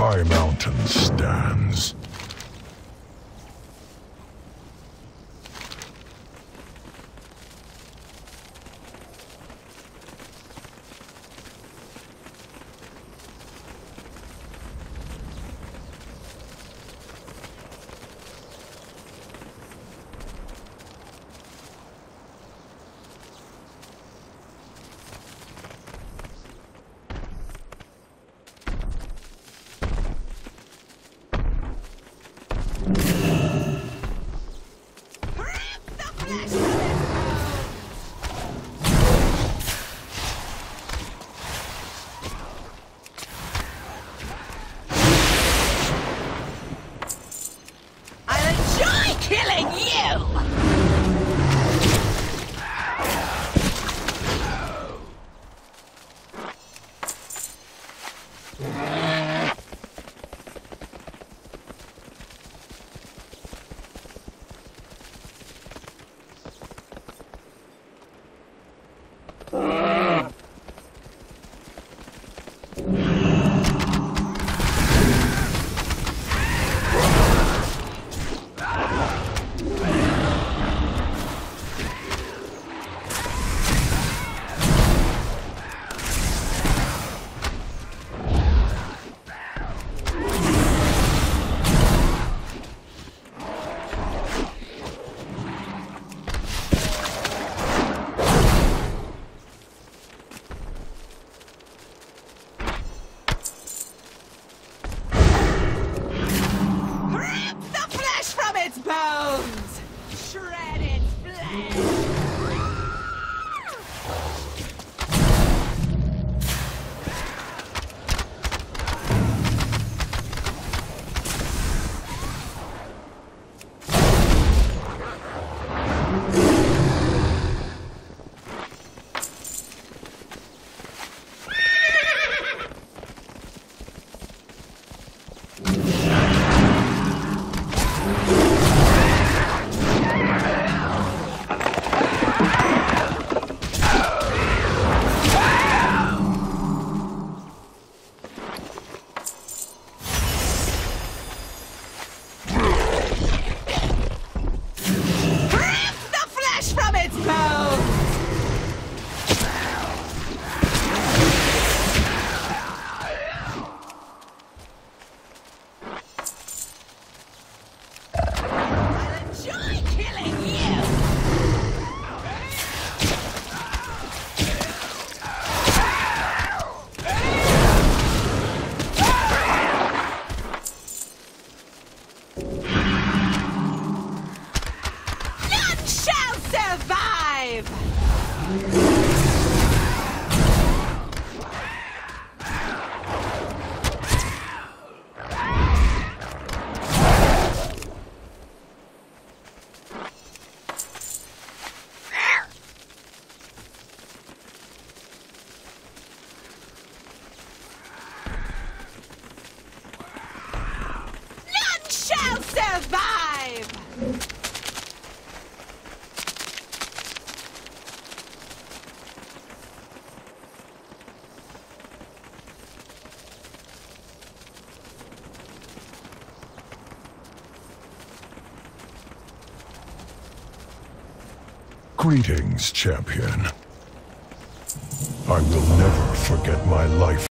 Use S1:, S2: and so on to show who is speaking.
S1: High Mountain stands.
S2: Bones! Shred its flesh! Survive! None
S1: Greetings, champion. I will never forget my life